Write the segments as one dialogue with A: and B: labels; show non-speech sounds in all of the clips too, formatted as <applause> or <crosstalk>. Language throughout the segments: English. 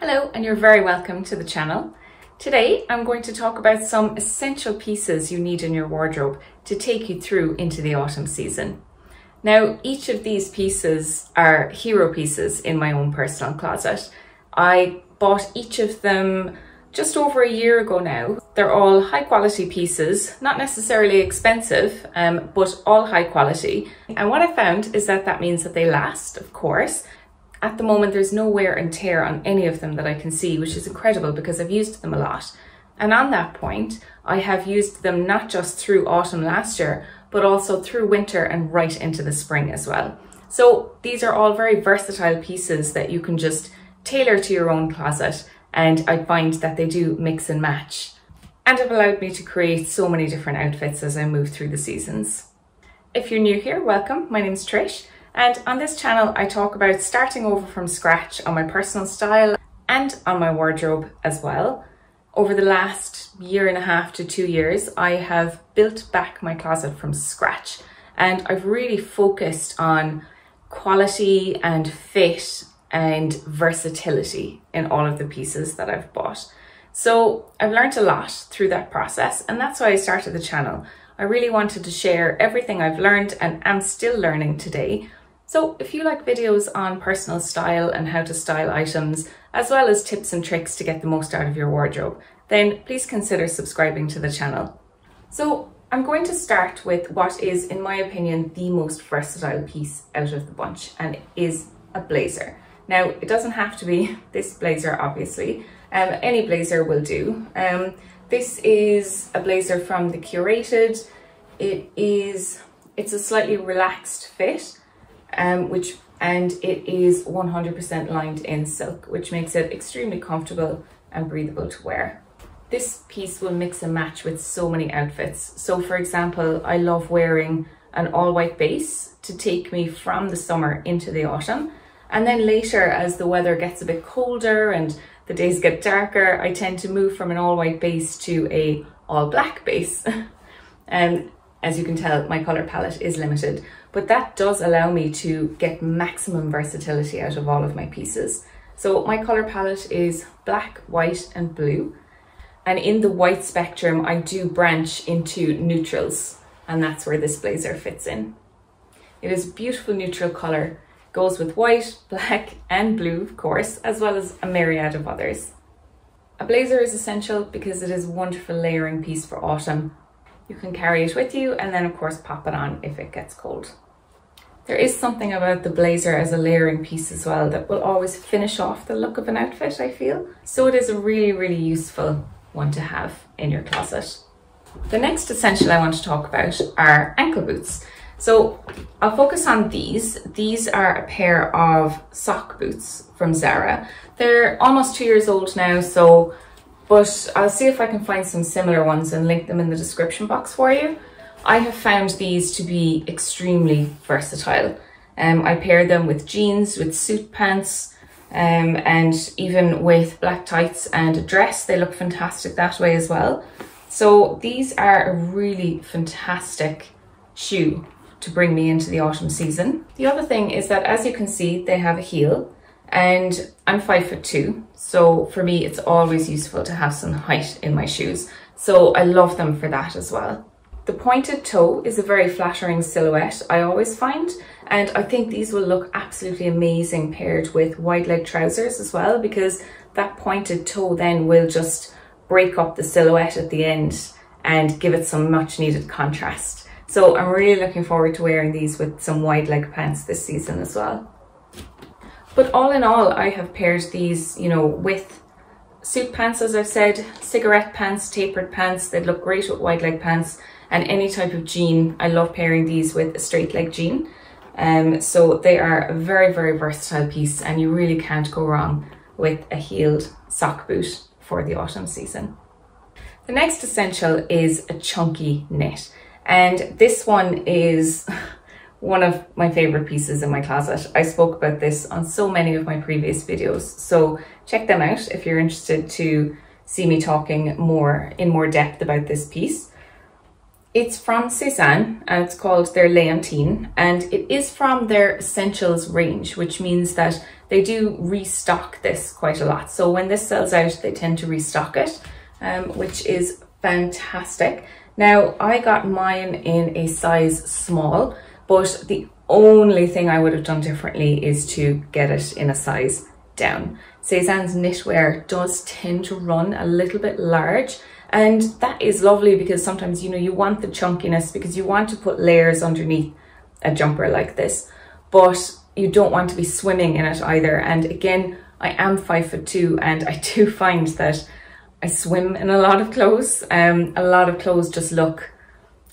A: Hello and you're very welcome to the channel. Today I'm going to talk about some essential pieces you need in your wardrobe to take you through into the autumn season. Now each of these pieces are hero pieces in my own personal closet. I bought each of them just over a year ago now. They're all high quality pieces, not necessarily expensive, um, but all high quality. And what I found is that that means that they last, of course. At the moment, there's no wear and tear on any of them that I can see, which is incredible because I've used them a lot. And on that point, I have used them not just through autumn last year, but also through winter and right into the spring as well. So these are all very versatile pieces that you can just tailor to your own closet and I find that they do mix and match and have allowed me to create so many different outfits as I move through the seasons. If you're new here, welcome. My name is Trish and on this channel I talk about starting over from scratch on my personal style and on my wardrobe as well. Over the last year and a half to two years, I have built back my closet from scratch and I've really focused on quality and fit and versatility in all of the pieces that I've bought. So I've learned a lot through that process and that's why I started the channel. I really wanted to share everything I've learned and am still learning today. So if you like videos on personal style and how to style items, as well as tips and tricks to get the most out of your wardrobe, then please consider subscribing to the channel. So I'm going to start with what is, in my opinion, the most versatile piece out of the bunch and is a blazer. Now, it doesn't have to be <laughs> this blazer, obviously. Um, any blazer will do. Um, this is a blazer from the Curated. It is, it's a slightly relaxed fit, um, which and it is 100% lined in silk, which makes it extremely comfortable and breathable to wear. This piece will mix and match with so many outfits. So for example, I love wearing an all white base to take me from the summer into the autumn. And then later, as the weather gets a bit colder and the days get darker, I tend to move from an all white base to a all black base. <laughs> and as you can tell, my color palette is limited, but that does allow me to get maximum versatility out of all of my pieces. So my color palette is black, white and blue. And in the white spectrum, I do branch into neutrals and that's where this blazer fits in. It is a beautiful neutral color Goes with white, black and blue, of course, as well as a myriad of others. A blazer is essential because it is a wonderful layering piece for autumn. You can carry it with you and then of course pop it on if it gets cold. There is something about the blazer as a layering piece as well that will always finish off the look of an outfit, I feel. So it is a really, really useful one to have in your closet. The next essential I want to talk about are ankle boots. So I'll focus on these. These are a pair of sock boots from Zara. They're almost two years old now, so, but I'll see if I can find some similar ones and link them in the description box for you. I have found these to be extremely versatile. Um, I pair them with jeans, with suit pants, um, and even with black tights and a dress. They look fantastic that way as well. So these are a really fantastic shoe to bring me into the autumn season. The other thing is that as you can see, they have a heel and I'm five foot two. So for me, it's always useful to have some height in my shoes. So I love them for that as well. The pointed toe is a very flattering silhouette, I always find. And I think these will look absolutely amazing paired with wide leg trousers as well, because that pointed toe then will just break up the silhouette at the end and give it some much needed contrast. So I'm really looking forward to wearing these with some wide leg pants this season as well. But all in all, I have paired these, you know, with suit pants, as I've said, cigarette pants, tapered pants. They look great with wide leg pants and any type of jean. I love pairing these with a straight leg jean. Um, so they are a very, very versatile piece and you really can't go wrong with a heeled sock boot for the autumn season. The next essential is a chunky knit. And this one is <laughs> one of my favorite pieces in my closet. I spoke about this on so many of my previous videos. So check them out if you're interested to see me talking more in more depth about this piece. It's from Sézane and it's called their Léontine and it is from their Essentials range, which means that they do restock this quite a lot. So when this sells out, they tend to restock it, um, which is fantastic. Now, I got mine in a size small, but the only thing I would have done differently is to get it in a size down. Sézane's knitwear does tend to run a little bit large and that is lovely because sometimes, you know, you want the chunkiness because you want to put layers underneath a jumper like this, but you don't want to be swimming in it either. And again, I am five foot two and I do <laughs> find that I swim in a lot of clothes. Um, a lot of clothes just look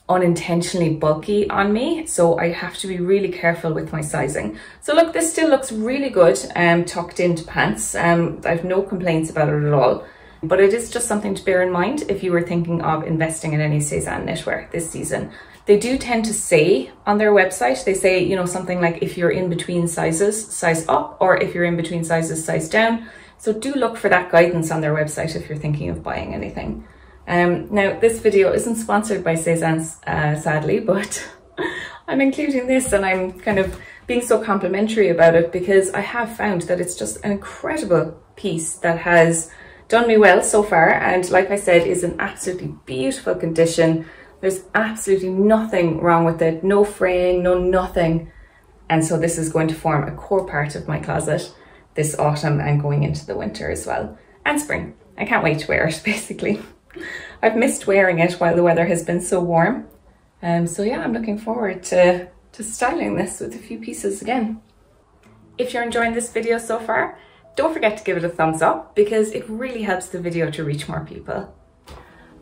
A: unintentionally bulky on me so I have to be really careful with my sizing. So look this still looks really good um, tucked into pants. Um, I have no complaints about it at all but it is just something to bear in mind if you were thinking of investing in any Sézane knitwear this season. They do tend to say on their website, they say, you know, something like if you're in between sizes, size up, or if you're in between sizes, size down. So do look for that guidance on their website if you're thinking of buying anything. Um, now, this video isn't sponsored by Sézane, uh, sadly, <laughs> but I'm including this and I'm kind of being so complimentary about it because I have found that it's just an incredible piece that has done me well so far and like I said is in absolutely beautiful condition. There's absolutely nothing wrong with it. No fraying no nothing. And so this is going to form a core part of my closet this autumn and going into the winter as well. And spring. I can't wait to wear it <laughs> basically I've missed wearing it while the weather has been so warm um, so yeah I'm looking forward to to styling this with a few pieces again if you're enjoying this video so far don't forget to give it a thumbs up because it really helps the video to reach more people.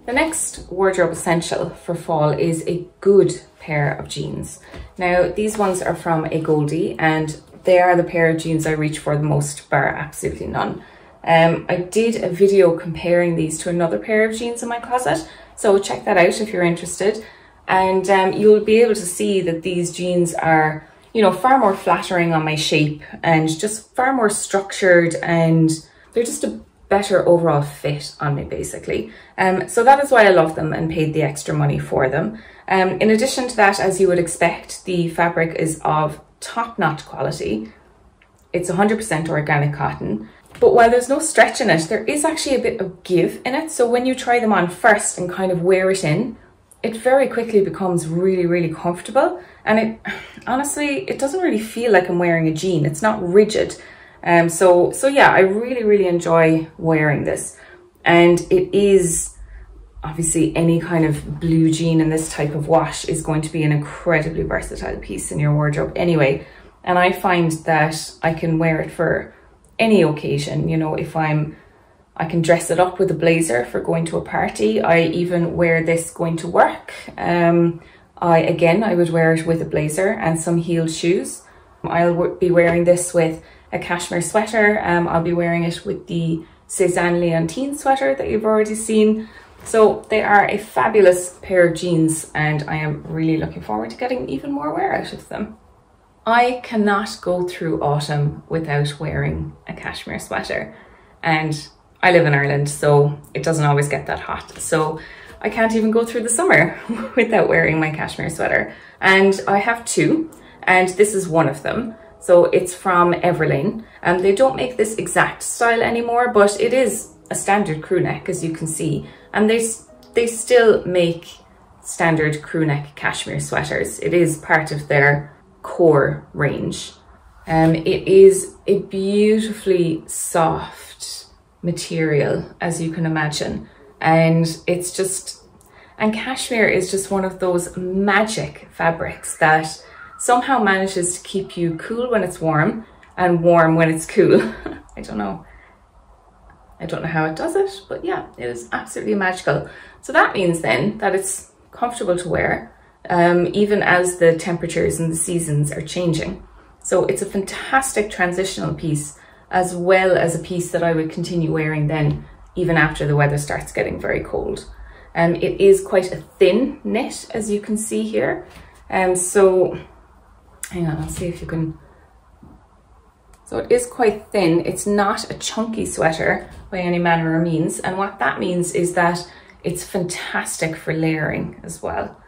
A: The next wardrobe essential for fall is a good pair of jeans. Now, these ones are from Agolde and they are the pair of jeans I reach for the most, bar absolutely none. Um, I did a video comparing these to another pair of jeans in my closet, so check that out if you're interested. And um, you'll be able to see that these jeans are you know, far more flattering on my shape and just far more structured and they're just a better overall fit on me basically. Um, so that is why I love them and paid the extra money for them. Um, in addition to that, as you would expect, the fabric is of top-notch quality. It's 100% organic cotton. But while there's no stretch in it, there is actually a bit of give in it. So when you try them on first and kind of wear it in, it very quickly becomes really, really comfortable. And it <sighs> honestly, it doesn't really feel like I'm wearing a jean. It's not rigid. Um, so, so yeah, I really, really enjoy wearing this. And it is obviously any kind of blue jean in this type of wash is going to be an incredibly versatile piece in your wardrobe anyway. And I find that I can wear it for any occasion. You know, if I'm I can dress it up with a blazer for going to a party. I even wear this going to work. Um, I Again, I would wear it with a blazer and some heeled shoes. I'll be wearing this with a cashmere sweater. Um, I'll be wearing it with the Sézane Leontine sweater that you've already seen. So they are a fabulous pair of jeans and I am really looking forward to getting even more wear out of them. I cannot go through autumn without wearing a cashmere sweater and I live in Ireland, so it doesn't always get that hot. So I can't even go through the summer <laughs> without wearing my cashmere sweater. And I have two, and this is one of them. So it's from Everlane, and they don't make this exact style anymore, but it is a standard crew neck, as you can see. And they, they still make standard crew neck cashmere sweaters. It is part of their core range. Um, it is a beautifully soft material, as you can imagine. And it's just, and cashmere is just one of those magic fabrics that somehow manages to keep you cool when it's warm and warm when it's cool. <laughs> I don't know. I don't know how it does it, but yeah, it is absolutely magical. So that means then that it's comfortable to wear, um, even as the temperatures and the seasons are changing. So it's a fantastic transitional piece as well as a piece that I would continue wearing then even after the weather starts getting very cold. Um, it is quite a thin knit as you can see here. Um, so hang on, I'll see if you can. So it is quite thin. It's not a chunky sweater by any manner or means. And what that means is that it's fantastic for layering as well.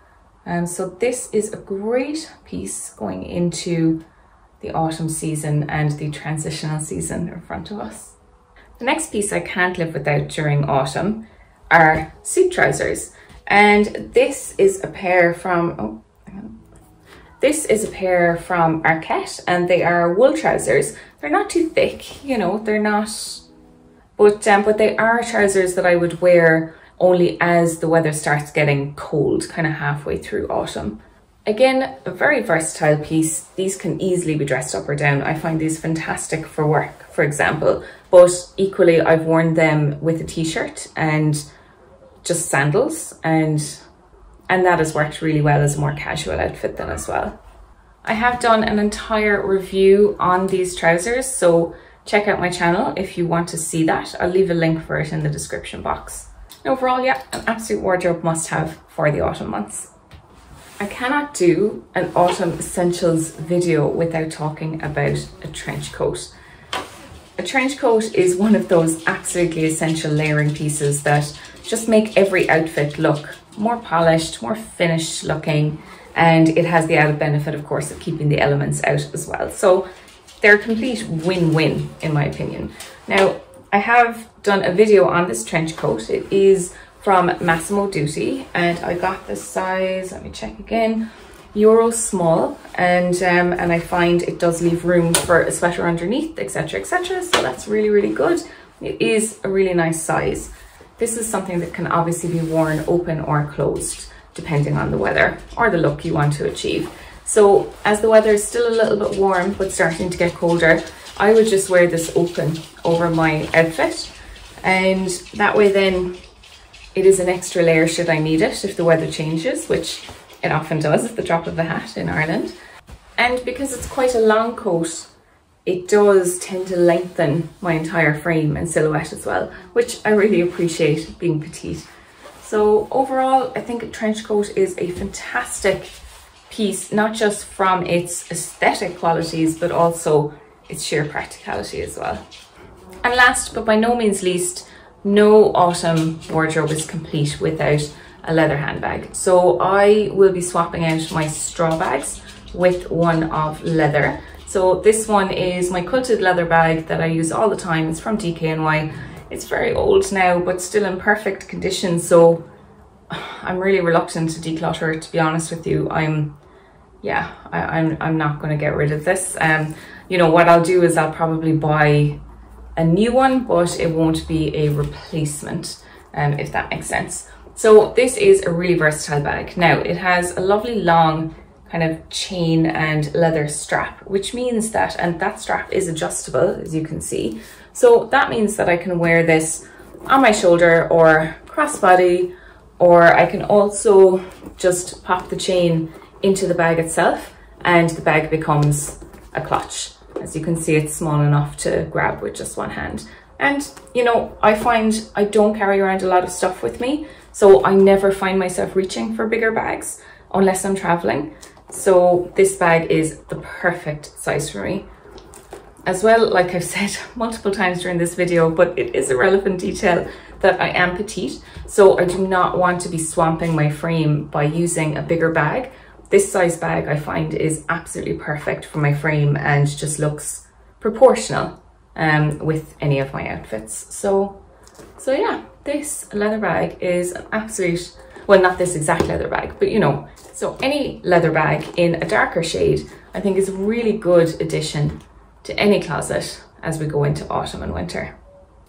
A: Um, so this is a great piece going into the autumn season and the transitional season in front of us. The next piece I can't live without during autumn are suit trousers. And this is a pair from, oh, this is a pair from Arket and they are wool trousers. They're not too thick, you know, they're not, but, um, but they are trousers that I would wear only as the weather starts getting cold, kind of halfway through autumn. Again, a very versatile piece. These can easily be dressed up or down. I find these fantastic for work, for example, but equally I've worn them with a t-shirt and just sandals and and that has worked really well as a more casual outfit then as well. I have done an entire review on these trousers, so check out my channel if you want to see that. I'll leave a link for it in the description box. Overall, yeah, an absolute wardrobe must have for the autumn months. I cannot do an autumn essentials video without talking about a trench coat. A trench coat is one of those absolutely essential layering pieces that just make every outfit look more polished, more finished looking, and it has the added benefit, of course, of keeping the elements out as well. So they're a complete win-win, in my opinion. Now, I have done a video on this trench coat. It is from Massimo Dutti, and I got the size, let me check again, Euro small, and um, and I find it does leave room for a sweater underneath, etc, etc. So that's really, really good. It is a really nice size. This is something that can obviously be worn open or closed, depending on the weather or the look you want to achieve. So as the weather is still a little bit warm, but starting to get colder, I would just wear this open over my outfit. And that way then it is an extra layer should I need it if the weather changes, which it often does at the drop of a hat in Ireland. And because it's quite a long coat, it does tend to lengthen my entire frame and silhouette as well, which I really appreciate being petite. So overall, I think a trench coat is a fantastic piece, not just from its aesthetic qualities, but also its sheer practicality as well. And last, but by no means least, no autumn wardrobe is complete without a leather handbag. So I will be swapping out my straw bags with one of leather. So this one is my quilted leather bag that I use all the time. It's from DKNY. It's very old now, but still in perfect condition. So <sighs> I'm really reluctant to declutter it, to be honest with you. I'm, yeah, I, am I'm, I'm not going to get rid of this. Um, you know, what I'll do is I'll probably buy a new one, but it won't be a replacement, um, if that makes sense. So this is a really versatile bag. Now, it has a lovely long kind of chain and leather strap, which means that, and that strap is adjustable, as you can see. So that means that I can wear this on my shoulder or crossbody, or I can also just pop the chain into the bag itself and the bag becomes a clutch. As you can see, it's small enough to grab with just one hand. And, you know, I find I don't carry around a lot of stuff with me, so I never find myself reaching for bigger bags unless I'm traveling. So this bag is the perfect size for me. As well, like I've said <laughs> multiple times during this video, but it is a relevant detail that I am petite. So I do not want to be swamping my frame by using a bigger bag. This size bag I find is absolutely perfect for my frame and just looks proportional um, with any of my outfits. So, so yeah, this leather bag is an absolute, well, not this exact leather bag, but you know, so any leather bag in a darker shade, I think is a really good addition to any closet as we go into autumn and winter.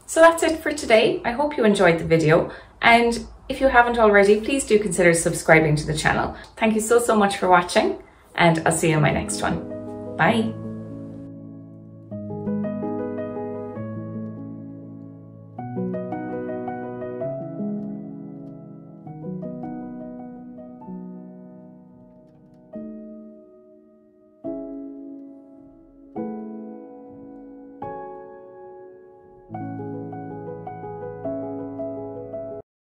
A: So that's it for today. I hope you enjoyed the video and if you haven't already, please do consider subscribing to the channel. Thank you so, so much for watching and I'll see you in my next one. Bye.